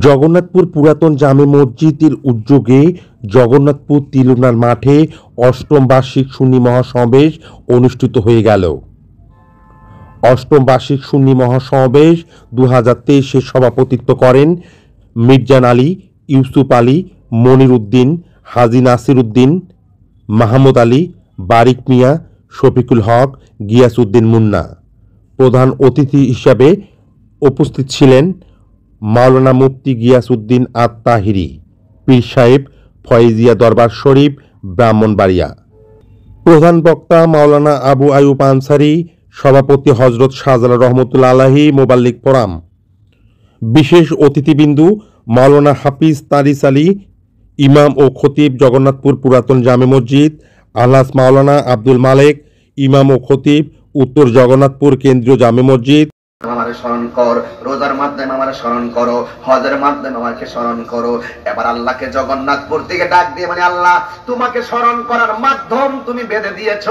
জগন্নাথপুর পুরাতন জামে মসজিদের উদ্যোগে জগন্নাথপুর তিলুনার মাঠে অষ্টম বার্ষিক সুন্নি মহাসমাবেশ অনুষ্ঠিত হয়ে গেল। অষ্টম বার্ষিক সুন্নি মহাসমাবেশ দু হাজার তেইশে সভাপতিত্ব করেন মির্জান আলী, ইউসুফ আলী, মনির উদ্দিন, হাজি নাসির উদ্দিন, মাহমুদ আলী, বারিক মিয়া, শফিকুল হক গিয়াসউদ্দিন মুন্না। প্রধান অতিথি হিসাবে উপস্থিত ছিলেন মাওলানা মুফতি গিয়াসউদ্দিন আত তাহিরি পীর সাহেব ফয়েজিয়া দরবার শরীফ, ব্রাহ্মণবাড়িয়া। প্রধান বক্তা মাওলানা আবু আয়ুব আনসারি, সভাপতি হজরত শাহজালাল রহমতুল্লা আলাহি মোবাল্লিক ফোরাম। বিশেষ অতিথিবিন্দু মাওলানা হাফিজ তারিস আলী, ইমাম ও খতিব জগন্নাথপুর পুরাতন জামে মসজিদ আলাস মাওলানা আব্দুল মালেক, ইমাম ও খতিব উত্তর জগন্নাথপুর কেন্দ্রীয় জামে মসজিদ। আমার স্মরণ কর। রোজার মাধ্যমে আমার স্মরণ করো। হজের মাধ্যমে আমাকে স্মরণ করো। এবার আল্লাহকে জগন্নাথপুর থেকে ডাক দিয়ে মানে আল্লাহ, তোমাকে স্মরণ করার মাধ্যম তুমি বেঁধে দিয়েছ।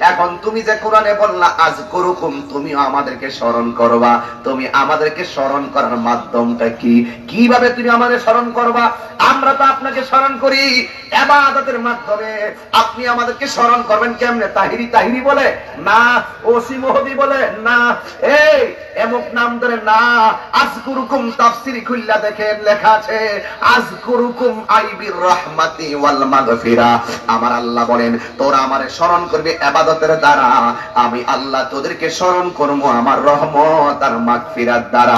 এখন তুমি যে কোরআনে বললা, আজ করুকুম তুমি আমাদেরকে স্মরণ করবা। তুমি আমাদেরকে স্মরণ করার মাধ্যমটা কি? কীভাবে তুমি আমাদের স্মরণ করবা? আমরা তো আপনাকে স্মরণ করি। এবাদতের মাধ্যমে আপনি আমাদেরকে স্মরণ করবেন কেমনে? তাহিরি তাহিরি বলে? না, ওসি মোহদি বলে? না, এই এমক নাম ধরে, না, আজকুরুকুম তাফসিরি খুল্লা দেখেন লেখা আছে, আজকুরুকুম আইবির রহমাতি ওয়াল মাগফিরা। আমার আল্লাহ বলেন, তোরা আমারে স্মরণ করবে ইবাদতের দ্বারা। আমি আল্লাহ তোদেরকে স্মরণ করব আমার রহমত আর মাগফিরাত দ্বারা।